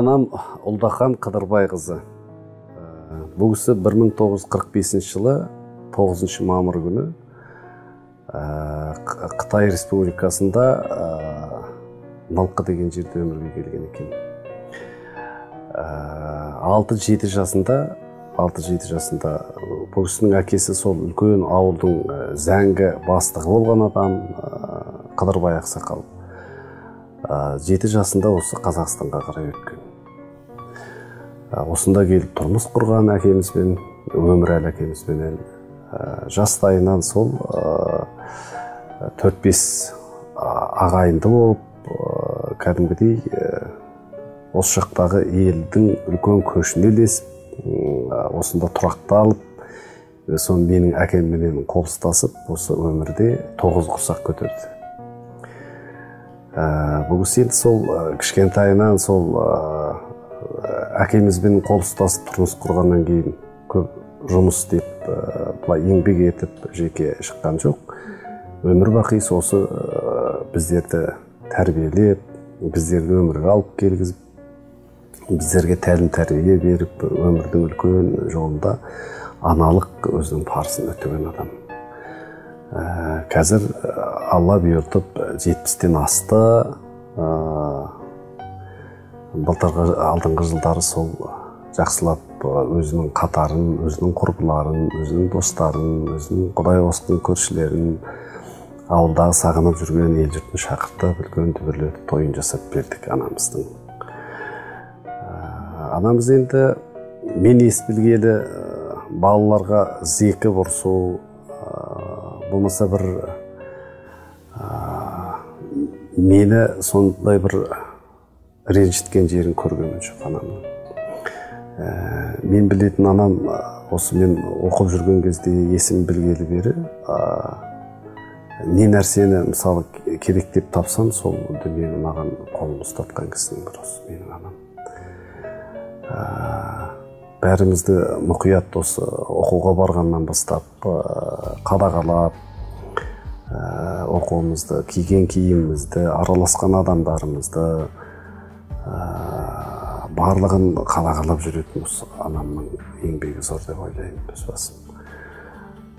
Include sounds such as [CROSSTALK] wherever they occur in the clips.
анам ұлдахан қыдырбайқызы. Ә, бұл кісі 1945 жылы 9 мамыр күні ә, қытай республикасында ә, налқы деген жерде өмірге келген екен. Алты жеті жасында алты жеті жасында бұл кісінің әкесі сол үлкен ауылдың зәңгі бастығы болған адам қыдырбай ақсақал. Жеті жасында осы қазақстанға қарай өткен. Осында келіп тұрмыс құрған әкемізбен өмірәлі әкемізбенен жастайынан сол төрт бес ағайынды болып кәдімгідей осы жақтағы елдің үлкен көшіне ілесіп осында тұрақталып соны менің әкемменен қол ұстасып осы өмірде тоғыз құрсақ көтерді. Ә, бұл кісі енді сол кішкентайынан сол әкемізбен қол ұстасып тұрмыс құрғаннан кейін көп жұмыс істеп ә, былай еңбек етіп жеке шыққан жоқ. Өмір бақи осы ә, біздерді тәрбиелеп біздерді өмірге алып келгізіп біздерге тәлім тәрбие беріп өмірдің үлкен жолында аналық өзінің парызын өтеген адам. Ә, қазір ә, алла бұйыртып жетпістен асты ә, былтырғы алдыңғы жылдары сол жақсылап өзінің қатарын өзінің құрбыларын өзінің достарын өзінің құдай қосқан көршілерін ауылдағы сағынып жүрген ел жұртын шақыртып үлкен дүбірлетіп тойын жасап бердік анамыздың. Анамыз енді мен ес білгелі балаларға зекіп ұрсу болмаса бір мені сондай бір ренжіткен жерін көргенім жоқ анамның Ә, мен білетін анам осы мен оқып жүрген кезде есім білгелі бері ә, не нәрсені мысалы керек деп тапсам сол дүниені маған қолын ұстатқан кісінің бірі осы менің анам. Ә, бәрімізді мұқият осы оқуға барғаннан бастап ә, қадағалап оқуымызды киген киімімізді араласқан адамдарымызды барлығын қадағалап жүретін осы анамның еңбегі зор деп ойлаймын өз басым.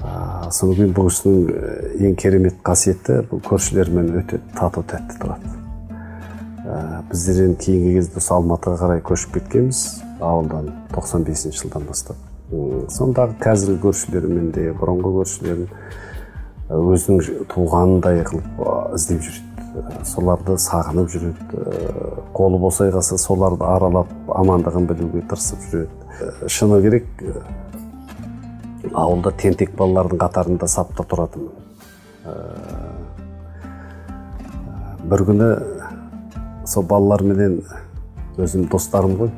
Ә, содан кейін бұл кісінің ә, ең керемет қасиеті бұл көршілермен өте тату тәтті тұрады. Ә, біздер енді кейінгі кезде осы алматыға қарай көшіп кеткенбіз ауылдан 95 жылдан бастап. Сондағы қазіргі көршілермен де бұрынғы көршілерін өзінің туғанындай қылып іздеп жүреді. Соларды сағынып жүреді қолы босай соларды аралап амандығын білуге тырысып жүреді. Ә, шыны керек ә, ауылда тентек балалардың қатарында сапта тұратынмын. Бір күні сол балаларменен өзім достарым ғой.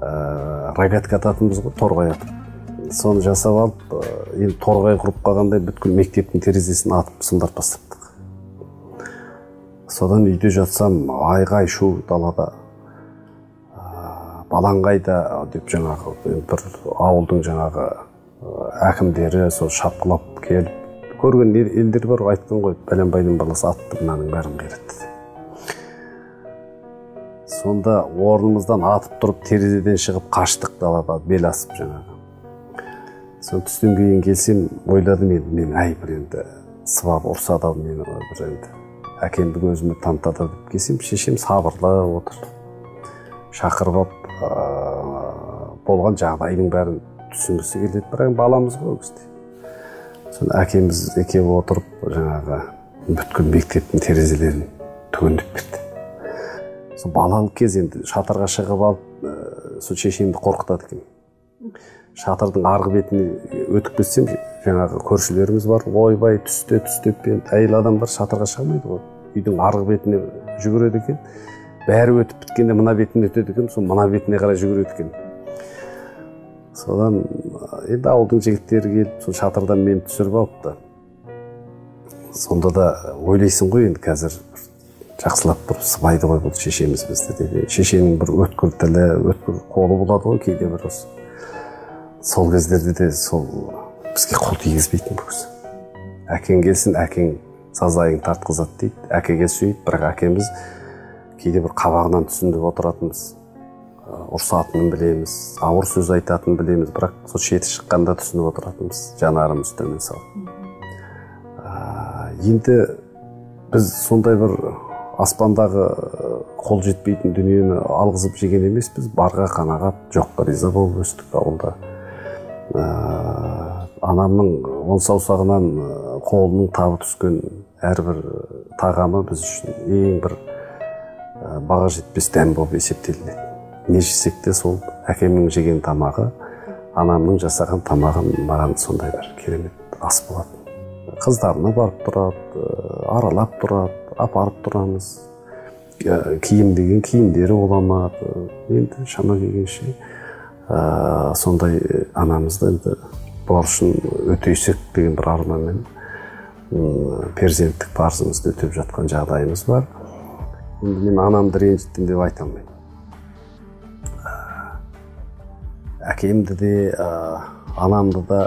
Ә, рогатка ататынбыз ғой торғай атып соны жасап алып енді торғай құрып қалғандай бүткіл мектептің терезесін атып сындырып тастапты. Содан үйде жатсам айғай шу далада балаң қайда? деп жаңағы бір ауылдың жаңағы әкімдері сол шапқылап келіп көрген ел- елдер бар ғой айтқан ғой бәленбайдың баласы атты мынаның бәрін қиратты сонда орнымыздан атып тұрып терезеден шығып қаштық далада бел асып жаңағы. Сол түстен кейін келсем ойладым енді мен әй бір енді сыбап ұрсады ау мені бір енді әкемді өзіме танытады деп келсем шешем сабырлы отыр. Шақырып алып ыыы, болған жағдайдың бәрін түсінгісі келеді. Бірақ баламыз ғой ол соны әкеміз екеуі отырып жаңағы бүткіл мектептің терезелерін түгендеп берді. Сол балалық кез енді шатырға шығып алып ә, сол шешемді қорқытады екен. Шатырдың арғы бетіне өтіп кетсем жаңағы көршілеріміз бар. Ойбай түсте түстеп енді әйел адамдар шатырға шыға алмайды ғой. Үйдің арғы бетіне жүгіреді екен. Бәрі өтіп біткенде мына бетіне өтеді екен сол мына бетіне қарай жүгіреді екен. Содан енді ауылдың жігіттері келіп сол шатырдан мені түсіріп алыпты. Сонда да ойлайсың ғой енді қазір жақсылап бір сыбайды ғой бұл шешеміз бізді деп. Шешенің бір өткір тілі өткір қолы болады ғой кейде бір осы. Сол кездерде де сол бізге қол тигізбейтін бұл кісі әкең келсін әкең сазайың тартқызады дейді. Әкеге сөйт бірақ әкеміз кейде бір қабағынан түсіндіп отыратынбыз. Ұрсатынын білеміз ауыр сөз айтатынын білеміз бірақ сол шеті шыққанда түсініп отыратынбыз жанарымыз төмен салып. Енді біз сондай бір аспандағы қол жетпейтін дүниені алғызып жеген емеспіз. Барға қанағат жоққа риза болып өстік ауылда. Ә, анамның он саусағынан қолының табы түскен әрбір тағамы біз үшін ең бір баға жетпес дәм болып есептелінеді. Не жесек те сол әкемнің жеген тамағы анамның жасаған тамағы маған сондай бір керемет ас болатын. Қыздарына барып тұрады аралап тұрады апарып тұрамыз. Киім деген киімдері бола ма енді шама келгенше ә, сондай анамызды енді борышын өтейсек деген бір арманмен перзенттік парызымызды өтеп жатқан жағдайымыз бар. Енді мен анамды ренжіттім деп айта алмаймын. Әкемді де ә, анамды да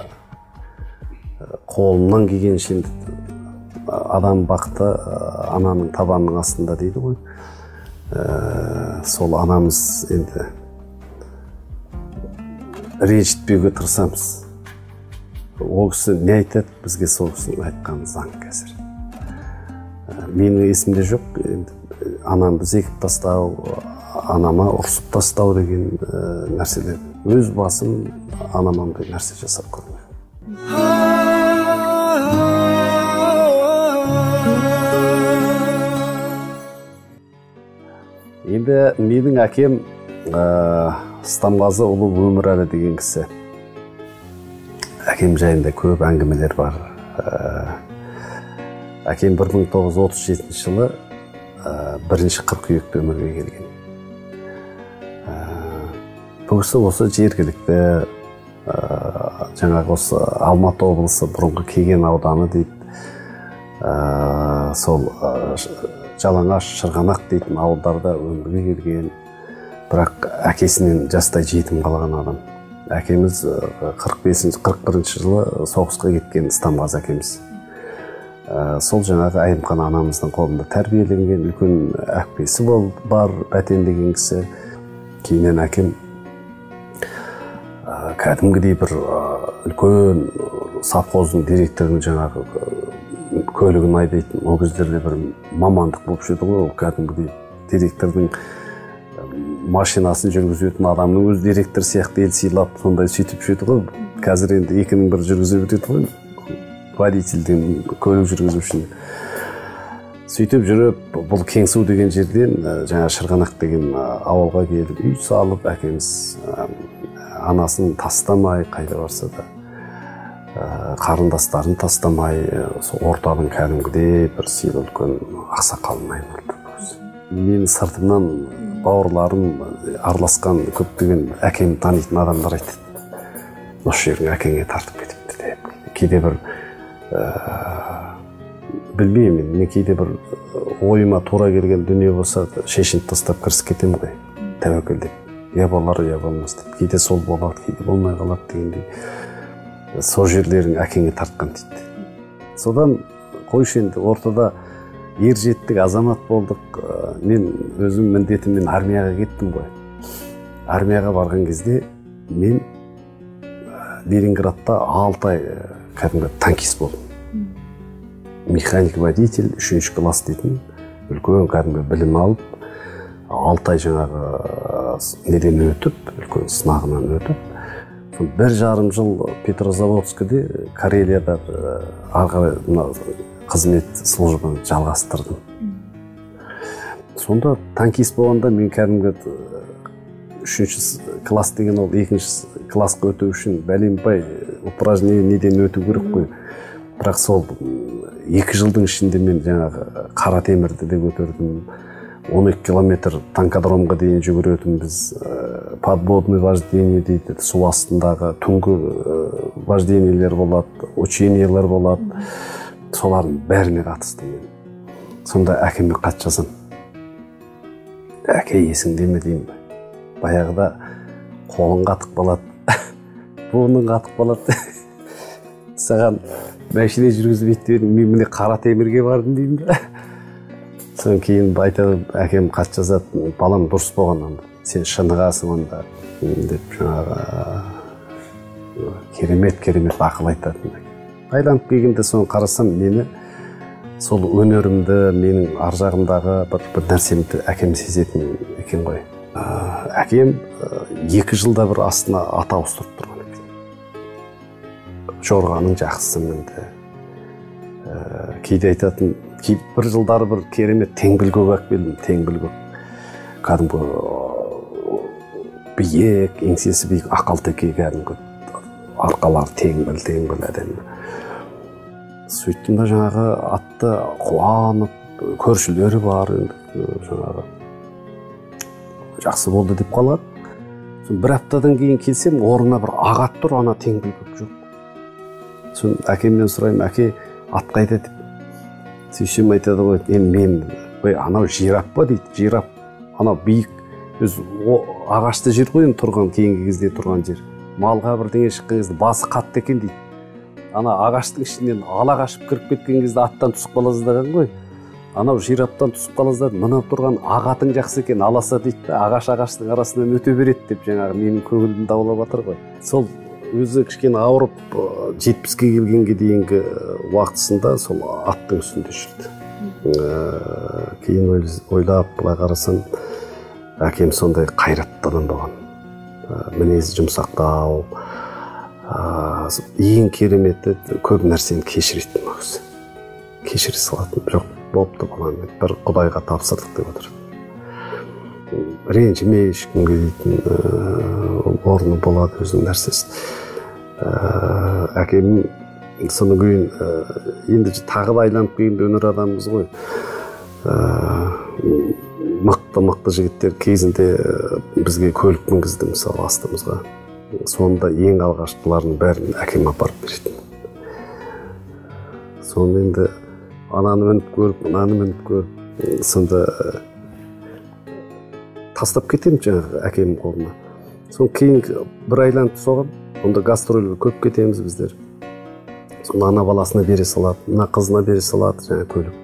қолымнан келгенше адам бақыты ананың табанының астында дейді ғой. Ә, сол анамыз енді ренжітпеуге тырысамыз ол кісі не айтады? Бізге сол кісінің айтқаны заң қазір. Ә, менің есімде жоқ. Енді анамды зекіп тастау анама ұрсып тастау деген ә, нәрселер. Өз басым анама ондай нәрсе жасап көрмеген енді менің әкем ә, стамғазы ұлы өмірәлі деген кісі. Әкем жайында көп әңгімелер бар. Ә, әкем 1937 жылы ә, бірінші қыркүйекте өмірге келген. Ә, бұл кісі осы жергілікті ә, жаңағы осы алматы облысы бұрынғы кеген ауданы дейді. Ә, сол жалаңаш шырғанақ дейтін ауылдарда өмірге келген. Бірақ әкесінен жастай жетім қалған адам. Әкеміз қырық бесінші қырық бірінші жылы соғысқа кеткен стамғазы әкеміз. Ә, сол жаңағы айымхан анамыздың қолында тәрбиеленген үлкен әпкесі бол, бар бәтен деген кісі. Кейіннен әкем ә, кәдімгідей бір үлкен совхоздың директорының жаңағы көлігін айдайтын ол кездерде бір мамандық болып еді ғой ол кәдімгідей директордың. Машинасын жүргізетін адамның өзі директор сияқты ел сыйлап сондай сөйтіп еді ғой. Қазір енді екінің бірі жүргізе береді ғой. Водительден көлік жүргізушіні. Сөйтіп жүріп бұл кеңсу деген жерден жаңа шырғанақ деген ауылға келіп үй салып әкеміз анасын тастамай қайда барса да қарындастарын тастамай сол ортаның кәдімгідей бір сыйлы үлкен ақсақалына айналды. Мен сыртымнан бауырларым араласқан көптеген әкемді танитын адамдар айтады осы жерің әкеңе тартып кетіпті деп. Кейде бір ә, білмеймін мен кейде бір ойыма тура келген дүние болса шешініп тастап кірісіп кетемін ғой. Тәуекел деп. Я болар я болмас деп. Кейде сол болады кейде болмай қалады дегендей. Сол жерлерің әкеңе тартқан дейді. Содан қойшы енді ортада ер жеттік азамат болдық. Мен өзім міндетіммен армияға кеттім ғой. Армияға барған кезде мен ленинградта алты ай кәдімгі танкист болдым. Механик водитель үшінші класс дейтін. Үлкен кәдімгі білім алып алты ай жаңағы неден өтіп үлкен сынағынан өтіп бір жарым жыл петрозаводскіде карелияда ары қарай мына қызмет службаны жалғастырдым. Сонда танкист болғанда мен кәдімгі үшінші класс деген ол екінші классқа өту үшін бәленбай упражнение неден өту керек қой? Бірақ сол екі жылдың ішінде мен жаңағы қара темірді де көтердім. 12 километр танкодромға дейін жүгіретінбіз ә, подводный вождение дейді су астындағы түнгі ә, вождениелер болады учениелер болады. Солардың бәріне қатыстым мен сонда әкеме хат жазамын әке есіңде ме деймін баяғыда қолың қатып қалады буының қатып қалады саған машина жүргізбейді дедің мен міне қара темірге бардым деймін да содан кейін айтады әкем хат жазады балам дұрыс болған сен шынығасың онда деп жаңағы керемет керемет ақыл айтатын айланып келгенде соны қарасам мені сол өнерімді менің ар жағымдағы бір, бір нәрсемді әкем сезетін екен ғой. Ә, әкем екі жылда бір астына ат ауыстырып тұрған екен. Жорғаның жақсысы мінді. Ә, кейде айтатын бір жылдары бір керемет теңбіл-көк алып келдім теңбіл-көк кәдімгі биік еңсесі биік ақалтеке кәдімгі арқалары теңбіл теңбіл әдемі. Сөйттім да жаңағы атты қуанып көршілері бар енді жаңағы. Жақсы болды деп қалады. Бір аптадан кейін келсем орнына бір ақ ат тұр ана теңбілкөк жоқ. Сосын әкемнен сұраймын әке ат қайда? деп. Сүйсем айтады ғой енді мен ой анау жираф па? дейді. Жираф анау биік. Өзі ағашты жер ғой енді тұрған кейінгі кезде тұрған жер. Малға бірдеңе шыққан кезде басы қатты екен дейді. Ана ағаштың ішінен ала қашып кіріп кеткен кезде аттан түсіп қала жаздаған ғой. Анау жирафтан түсіп қала жаздады мынау тұрған ағатың жақсы екен аласа дейді да ағаш ағаштың арасынан өте береді деп жаңағы менің көңілімді аулап жатыр ғой. Сол өзі кішкене ауырып жетпіске келгенге дейінгі уақытысында сол аттың үстінде жүрді. Ә, кейін ойлап былай қарасам әкем сондай қайратты адам болған мінезі жұмсақтау ең кереметі көп нәрсені кешіретін ол кісі кешіре салатын жоқ болыпты балам. Бір құдайға тапсырдық деп отыр. Ренжіме ешкімге дейтін орны болады өзінің нәрсесі. Әкем содан кейін енді тағы да айланып келгенде өнер адамымыз ғой. Мықты мықты жігіттер кезінде бізге көлік мінгізді мысалы астымызға. Сонда ең алғашқылардың бәрін әкем апарып беретін соны енді ананы мініп көріп мынаны мініп көріп сонда тастап кетемін жаңағы әкемнің қолына. Содан кейін бір айланып соған онда гастрольге көп кетеміз біздер. Сонда ана баласына бере салады мына қызына бере салады жаңағы көлікті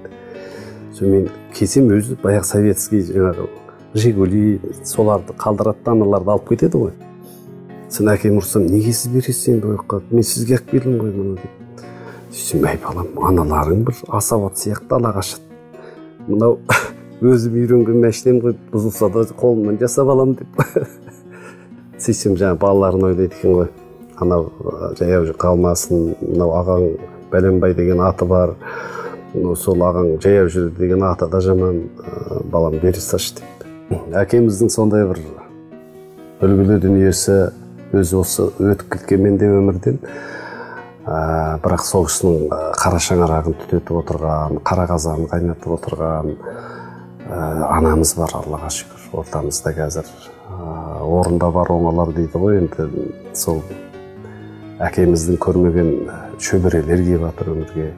сосын мен келсем өзі баяғы советский жаңағы жигули соларды қалдырады да аналарды алып кетеді ғой. Сен әкем ұрсам неге сіз бересіз енді ол жаққа мен сізге алып келдім ғой мұны деп. Сөйтсем әй балам аналарың бір асауат сияқты ала қашады мынау [LAUGHS] өзім үйренген машинем ғой бұзылса да қолымнан жасап аламын деп. [LAUGHS] Сөйтсем жаңағы балаларын ойлайды екен ғой. Анау жаяу қалмасын мынау ағаң бәленбай деген аты бар. Сол ағаң жаяу жүреді деген аты да жаман. Балам бере салшы деп. Әкеміздің сондай бір үлгілі дүниесі өзі осы өтіп кеткенмен де өмірден. Ә, бірақ сол кісінің қара шаңырағын түтетіп отырған қара қазанын қайнатып отырған ә, анамыз бар аллаға шүкір. Ортамызда қазір ә, орында бар оңалар дейді ғой енді. Сол әкеміздің көрмеген шөберелер келіп жатыр өмірге.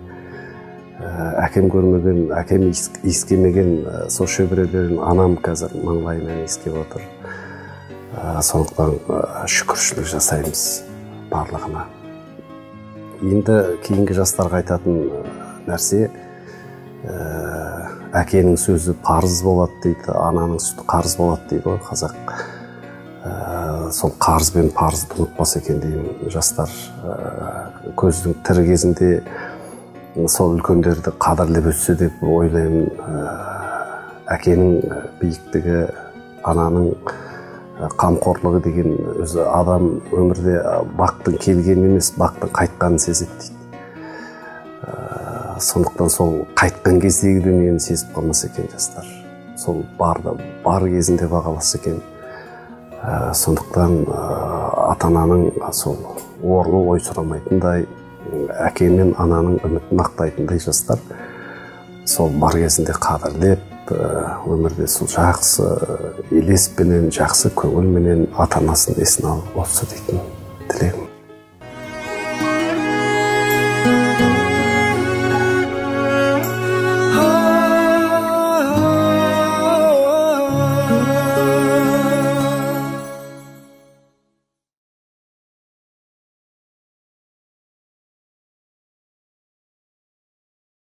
Әкем көрмеген әкем иіскемеген сол шөберелерін анам қазір маңлайынан иіскеп отыр. Сондықтан шүкіршілік жасаймыз барлығына. Енді кейінгі жастарға айтатын нәрсе әкенің сөзі парыз болады дейді ананың сүті қарыз болады дейді ғой қазақ. Сол қарыз бен парызды ұмытпаса екен деймін жастар көздің тірі кезінде сол үлкендерді қадірлеп өтсе деп ойлаймын. Әкенің биіктігі ананың қамқорлығы деген өзі адам өмірде бақтың келгенін емес бақтың қайтқанын сезеді дейді. Сондықтан сол қайтқан кездегі дүниені сезіп қалмаса екен жастар. Сол барды бар кезінде бағаласа екен. Ә, сондықтан ә, ата ананың сол орны ой сұрамайтындай әке мен ананың үмітін ақтайтындай жастар сол бар кезінде қадірлеп өмірде сол жақсы елеспенен жақсы көңілменен ата анасын есіне алып отырса дейтін тілегім.